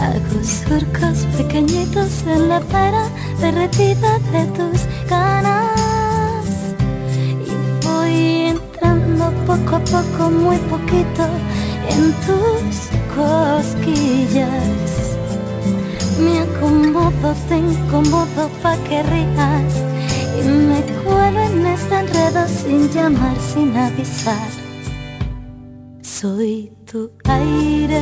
Hago surcos pequeñitos en la pera derretida de tus ganas. Y voy entrando poco a poco, muy poquito, en tus cosquillas. Me acomodo, te incomodo pa' que rías Y me cuelo en este enredo sin llamar, sin avisar soy tu aire,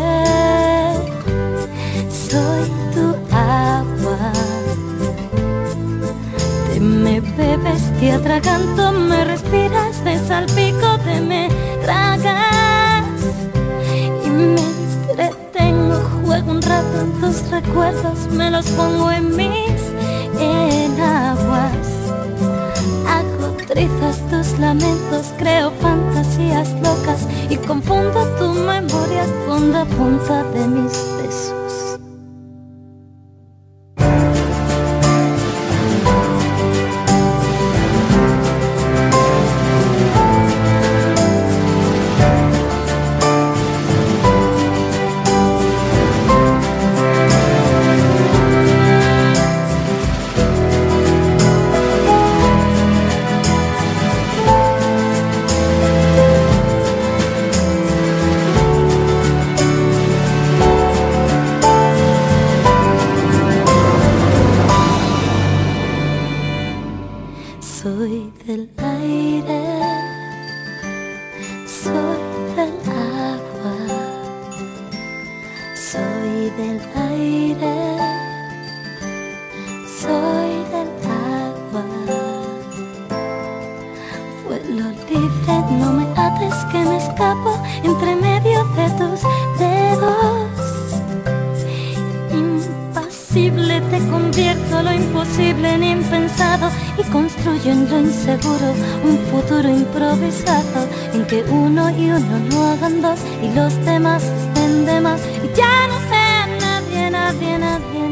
soy tu agua. Te me bebes, te atraganto, me respiras, te salpico, te me tragas y me entretengo, juego un rato en tus recuerdos, me los pongo en mis enaguas. Trizas tus lamentos, creo fantasías locas y confundo tu memoria con la punta de mis Soy del aire, soy del agua, soy del aire, soy del agua. Vuelo libre, no me ates que me escapo entre Te convierto lo imposible en impensado y construyo en lo inseguro un futuro improvisado en que uno y uno no hagan dos y los demás estén de más. Y ya no sea nadie, nadie, nadie,